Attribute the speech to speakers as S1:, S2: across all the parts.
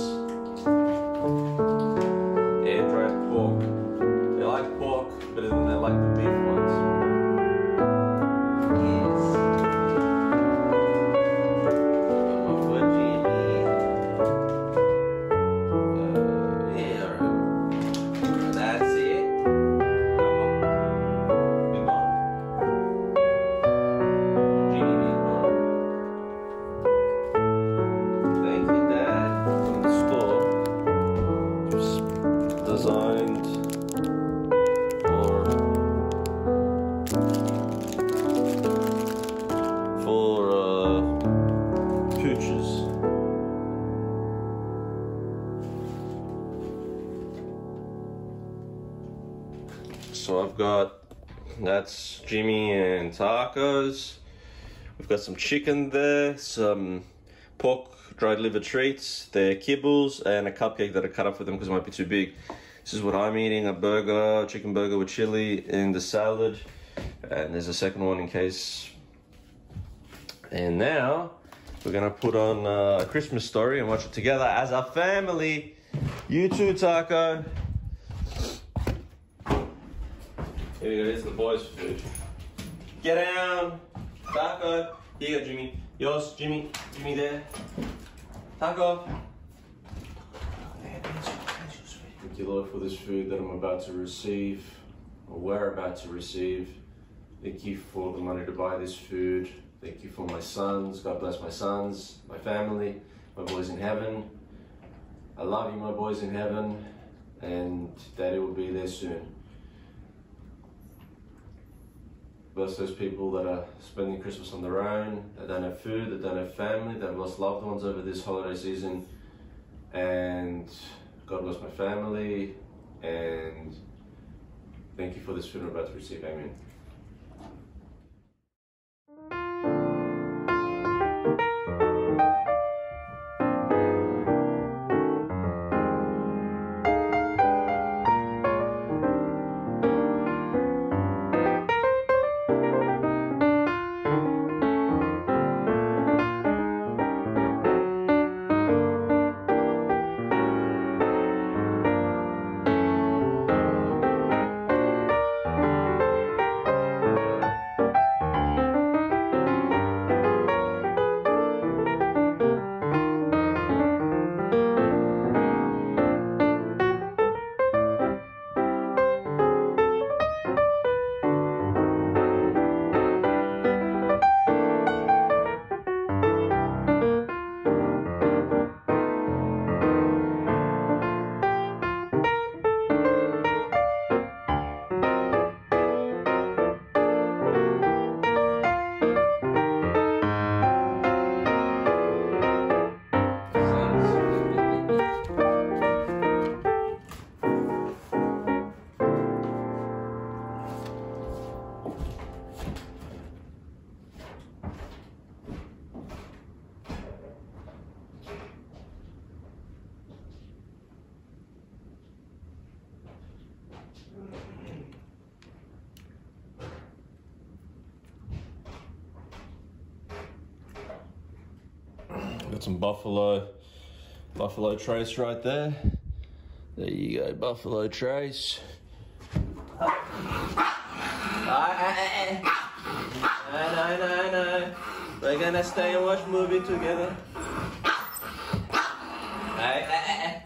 S1: treats. Designed for for uh, pooches. So I've got that's Jimmy and Taco's. We've got some chicken there, some pork dried liver treats, they're kibbles, and a cupcake that I cut up for them because it might be too big. This is what I'm eating a burger, chicken burger with chili, and the salad. And there's a second one in case. And now we're gonna put on uh, a Christmas story and watch it together as a family. You too, Taco. Here we go, here's the boys' food. Get down! Taco! Here you go, Jimmy. Yours, Jimmy. Jimmy there. Taco! Thank you, Lord, for this food that I'm about to receive, or we're about to receive. Thank you for the money to buy this food. Thank you for my sons. God bless my sons, my family, my boys in heaven. I love you, my boys in heaven, and Daddy will be there soon. Bless those people that are spending Christmas on their own, that don't have food, that don't have family, that have lost loved ones over this holiday season. And God bless my family, and thank you for this food I'm about to receive. Amen. Got some buffalo, buffalo trace right there. There you go, buffalo trace. No, no, no, no. We're gonna stay and watch movie together. Hey, hey.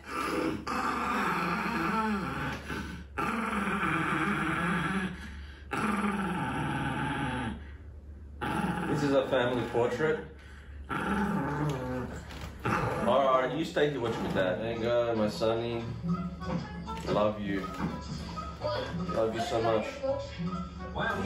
S1: is a family portrait you stay here watching with dad. There you my sonny. Love you. Love you so much.
S2: Wow,